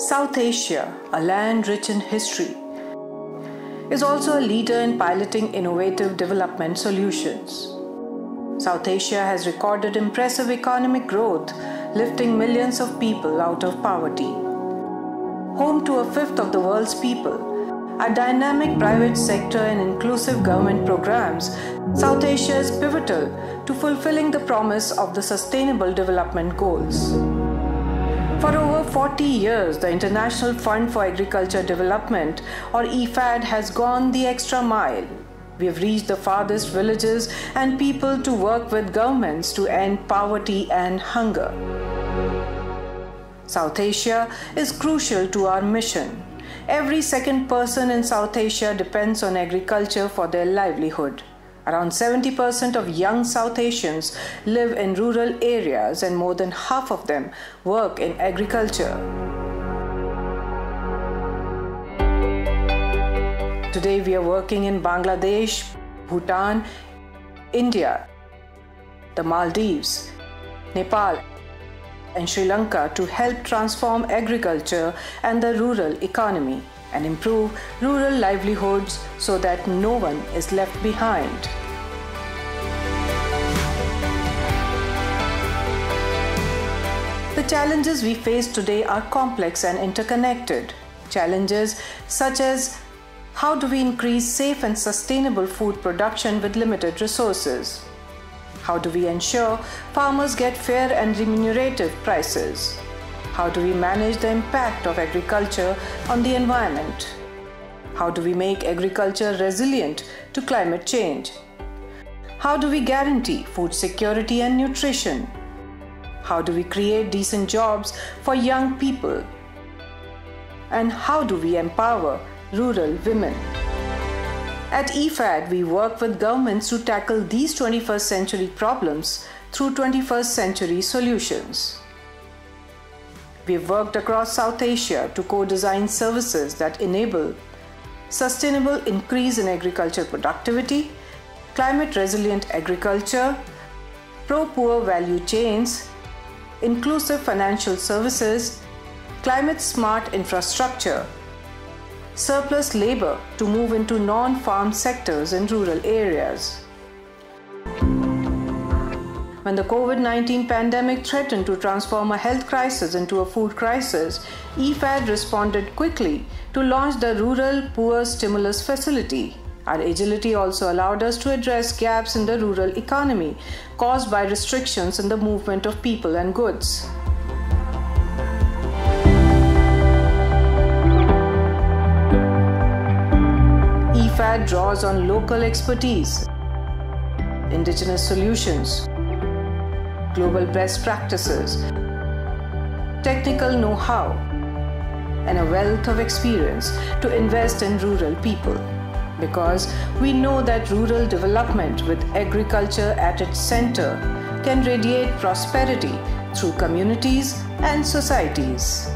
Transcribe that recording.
South Asia, a land rich in history, is also a leader in piloting innovative development solutions. South Asia has recorded impressive economic growth, lifting millions of people out of poverty. Home to a fifth of the world's people, a dynamic private sector and inclusive government programs, South Asia is pivotal to fulfilling the promise of the Sustainable Development Goals. For over 40 years, the International Fund for Agriculture Development, or IFAD, has gone the extra mile. We have reached the farthest villages and people to work with governments to end poverty and hunger. South Asia is crucial to our mission. Every second person in South Asia depends on agriculture for their livelihood. Around 70% of young South Asians live in rural areas, and more than half of them work in agriculture. Today, we are working in Bangladesh, Bhutan, India, the Maldives, Nepal, and Sri Lanka to help transform agriculture and the rural economy and improve rural livelihoods so that no one is left behind. The challenges we face today are complex and interconnected. Challenges such as how do we increase safe and sustainable food production with limited resources? How do we ensure farmers get fair and remunerative prices? How do we manage the impact of agriculture on the environment? How do we make agriculture resilient to climate change? How do we guarantee food security and nutrition? How do we create decent jobs for young people? And how do we empower rural women? At IFAD, we work with governments to tackle these 21st century problems through 21st century solutions. We've worked across South Asia to co design services that enable sustainable increase in agriculture productivity, climate resilient agriculture, pro poor value chains, inclusive financial services, climate smart infrastructure, surplus labor to move into non farm sectors in rural areas. When the COVID 19 pandemic threatened to transform a health crisis into a food crisis, IFAD responded quickly to launch the Rural Poor Stimulus Facility. Our agility also allowed us to address gaps in the rural economy caused by restrictions in the movement of people and goods. IFAD draws on local expertise, indigenous solutions, global best practices, technical know how, and a wealth of experience to invest in rural people. Because we know that rural development with agriculture at its center can radiate prosperity through communities and societies.